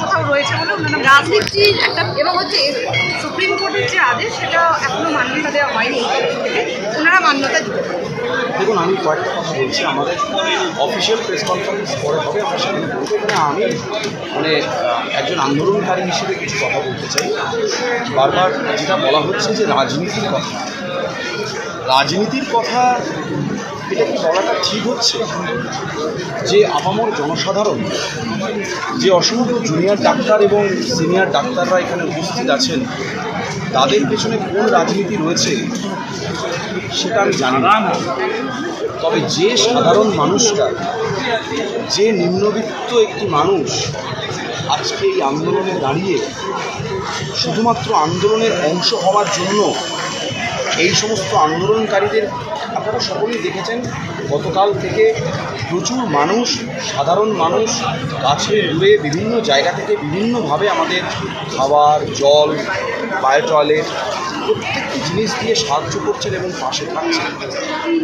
কোথাও রয়েছে বলে ওনারা রাজনীতির একটা এবং হচ্ছে সুপ্রিম কোর্টের যে আদেশ সেটা এখনও মান্যতা দেওয়া হয়নি ওনারা মান্যতা দিতে দেখুন আমি কয়েকটা কথা বলছি। আমাদের অফিসিয়াল প্রেস কনফারেন্স পরে হবে আমার সামনে এখানে আমি মানে একজন আন্দোলনকারী হিসেবে কিছু কথা বলতে চাই। বারবার যেটা বলা হচ্ছে যে রাজনীতির কথা। রাজনীতির কথা এটা কি বলাটা ঠিক হচ্ছে? যে আপামর জনসাধারণ, যে অসংখ্য জুনিয়র ডাক্তার এবং সিনিয়র ডাক্তাররা এখানে উপস্থিত আছেন, তাদের পেছনে কোন রাজনীতি রয়েছে সেটা আমি জানি না। তবে যে সাধারণ মানুষটা, যে নিম্নবিত্ত একটি মানুষ আজকে এই আন্দোলনে দাঁড়িয়ে শুধুমাত্র আন্দোলনের অংশ হওয়ার জন্য এই সমস্ত আন্দোলনকারীদের আপনারা সকলেই দেখেছেন, গতকাল থেকে প্রচুর মানুষ, সাধারণ মানুষ কাছে দূরে বিভিন্ন জায়গা থেকে বিভিন্নভাবে আমাদের খাবার, জল বায়ো টয়লেট প্রত্যেকটি জিনিস দিয়ে সাহায্য করছেন এবং পাশে থাকছেন।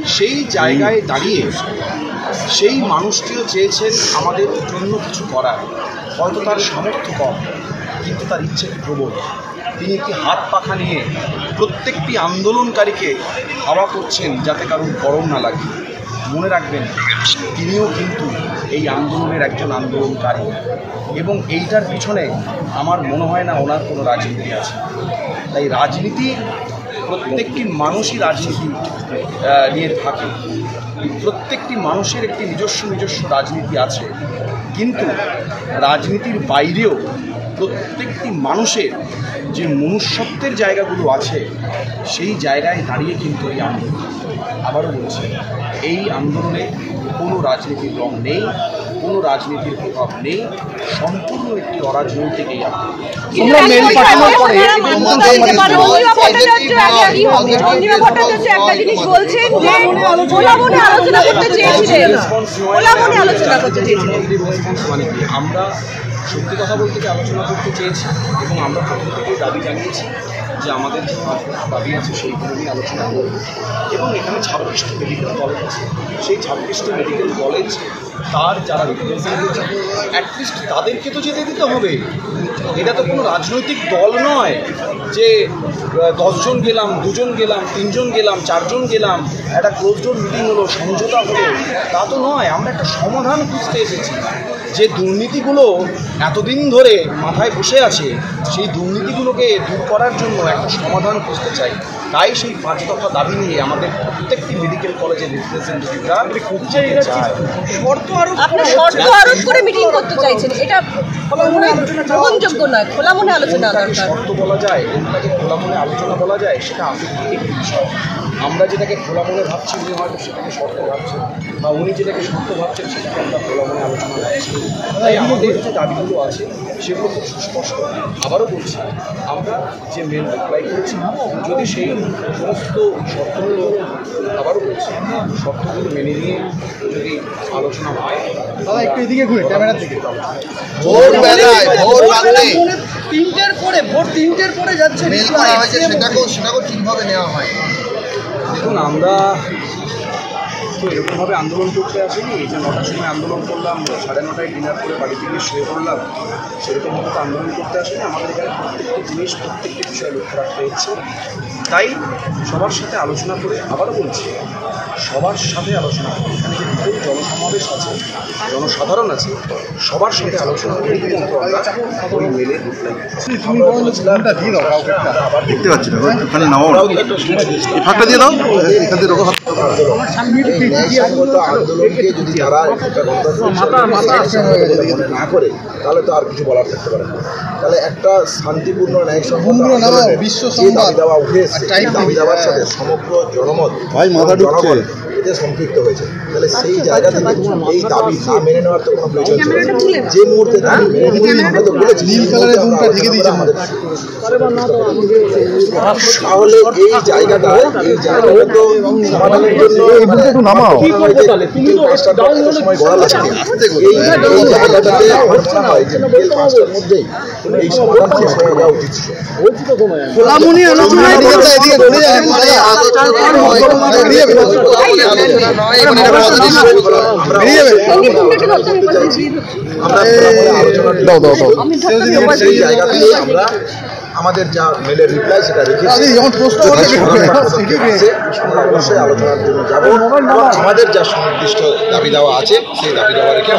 সেই জায়গায় দাঁড়িয়ে সেই মানুষটিও চেয়েছেন আমাদের জন্য কিছু করার। হয়তো তার সামর্থ্য কম, কিন্তু তার ইচ্ছে প্রবল। তিনি একটি হাত পাখা নিয়ে প্রত্যেকটি আন্দোলনকারীকে হাওয়া করছেন যাতে কারোর গরম না লাগে। মনে রাখবেন, তিনিও কিন্তু এই আন্দোলনের একজন আন্দোলনকারী এবং এইটার পিছনে আমার মনে হয় না ওনার কোনো রাজনীতি আছে। তাই রাজনীতি প্রত্যেকটি মানুষই রাজনীতি নিয়ে থাকে। প্রত্যেকটি মানুষের একটি নিজস্ব নিজস্ব রাজনীতি আছে। কিন্তু রাজনীতির বাইরেও প্রত্যেকটি মানুষের যে মনুষ্যত্বের জায়গাগুলো আছে সেই জায়গায় দাঁড়িয়ে কিন্তু এই আন্দোলন আবারও বলছি এই আন্দোলনে কোনো রাজনীতির রং নেই কোনো রাজনীতির প্রভাব নেই সম্পূর্ণ একটি অরাজনৈতিক এই আমরা সত্যি কথা বলতে আলোচনা করতে চেয়েছি এবং আমরা প্রথম থেকেই দাবি জানিয়েছি। যে আমাদের দাবি আছে সেইগুলো নিয়ে আলোচনা করব এবং এখানে ছাব্বিশটি মেডিকেল কলেজ আছে। সেই ছাব্বিশটি মেডিকেল কলেজ তার যারা রিপ্রেজেন্টেটিভ অ্যাটলিস্ট তাদেরকে তো যেতে দিতে হবে। এটা তো কোনো রাজনৈতিক দল নয় যে দশজন গেলাম, দুজন গেলাম, তিনজন গেলাম, চারজন গেলাম, একটা ক্লোজ ডোর মিটিং হলো, সমঝোতা হলো, তা তো নয়। আমরা একটা সমাধান খুঁজতে এসেছি। যে দুর্নীতিগুলো এতদিন ধরে মাথায় বসে আছে, সেই দুর্নীতিগুলোকে দূর করার জন্য একটা সমাধান খুঁজতে চাই। তাই সেই পাঁচ দফা দাবি নিয়ে আমাদের প্রত্যেকটি মেডিকেল কলেজের রিপ্রেজেন্টেটিভরা খুঁজতে চায়। শর্ত আরও আপনি শর্ত আরোপ করে মিটিং করতে চাইছেন। এটা গ্রহণযোগ্য নয় খোলা মনে আলোচনা শর্ত বলা যায় কোনটাকে খোলা মনে আলোচনা বলা যায় সেটা আপেক্ষিক একটি বিষয় আমরা যেটাকে খোলা মনে ভাবছি উনি হয়তো সেটাকে শর্ত ভাবছেন বা উনি যেটাকে শর্ত ভাবছেন সেটাকে আমরা খোলা মনে আলোচনা ভাবছি। তাই আমাদের যে দাবিগুলো আছে সেগুলো খুব সুস্পষ্ট। আবারও বলছি আমরা যে মেল অ্যাপ্লাই করেছি যদি সেই সমস্ত শর্তগুলো আবারও বলছি শর্তগুলো মেনে নিয়ে যদি আলোচনা হয় দাদা একটু এদিকে ঘুরে ক্যামেরার দিকে। ভোর বেলায় ভোর রাত্রে। তিনটের পরে ভোর তিনটের পরে যাচ্ছে মেল করা হয়েছে সেটাকেও সেটাকেও ঠিকভাবে নেওয়া হয়। দেখুন আমরা তো এরকমভাবে আন্দোলন করতে আসিনি। এই যে নটার সময় আন্দোলন করলাম সাড়ে নটায় ডিনার করে বাড়িতে গিয়ে শুয়ে পড়লাম সেরকমভাবে তো আন্দোলন করতে আসিনি। আমাদের এখানে প্রত্যেকটি জিনিস প্রত্যেকটি বিষয় লক্ষ্য রাখতে হচ্ছে। তাই সবার সাথে আলোচনা করে আবারও বলছি সবার সাথে আলোচনা করে। এখানে যে বিপুল জনসমাবেশ আছে জনসাধারণ আছে সবার সাথে আলোচনা করে কিন্তু আমরা ওই একটা। দেখতে পাচ্ছি না ওখানে নামাও ফাঁকটা দিয়ে দাও এখান থেকে আন্দোলনকে যদি তারা না করে তাহলে তো আর কিছু বলার থাকতে পারে না। তাহলে একটা শান্তিপূর্ণ বিশ্ব সংবাদ। দেওয়া উঠে দাবি নেই। সাথে সমগ্র জনমত ভাই, মাথা ঢুকছে। জনগণ সম্পৃক্ত হয়েছে তাহলে সেই জায়গা থেকে এই দাবি না মেনে নেওয়ার তো কোনো প্রয়োজন ছিল যে মুহূর্তে দাবি মেনে নিতে আমরা তো বলেছি নীল কালারের রুমটা ঢেকে দিয়েছে আমাদের তাহলে এই জায়গাটা এই জায়গাটা তো সমাধানের জন্য একটু নামাও কি করব তাহলে তুমি তো সময় গড়া লাগছে এই এই জায়গাটাতে আমার মনে হয় যে বিকেল পাঁচটার মধ্যেই এই সমাধান শেষ হয়ে যাওয়া উচিত ছিল খোলামুনি আলোচনায় দিকে তো এদিকে ঘুরে যাবে আমরা আমাদের যা মেলের রিপ্লাই সেটা রেখেছি। যখন প্রশ্ন অবশ্যই আলোচনার জন্য যাব। আমাদের যা সুনির্দিষ্ট দাবি দেওয়া আছে সেই দাবি দেওয়া রেখে